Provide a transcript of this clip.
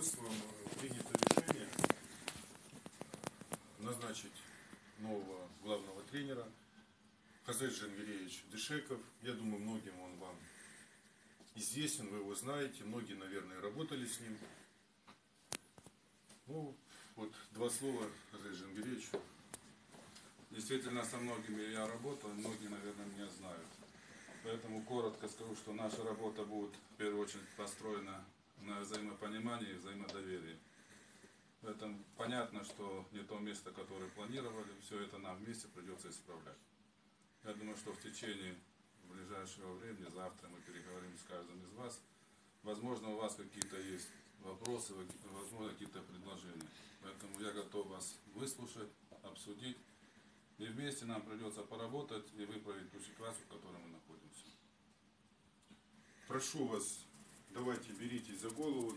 руководством принято решение назначить нового главного тренера Хазель Жангиреевич Дышеков. Я думаю, многим он вам известен, вы его знаете, многие, наверное, работали с ним. Ну, вот два слова Хазель Жангиреевич. Действительно, со многими я работал, многие, наверное, меня знают. Поэтому коротко скажу, что наша работа будет в первую очередь построена на взаимопонимании и взаимодоверии. В этом понятно, что не то место, которое планировали, все это нам вместе придется исправлять. Я думаю, что в течение ближайшего времени, завтра мы переговорим с каждым из вас. Возможно, у вас какие-то есть вопросы, возможно, какие-то предложения. Поэтому я готов вас выслушать, обсудить. И вместе нам придется поработать и выправить ту ситуацию, в которой мы находимся. Прошу вас, давайте беритесь за голову.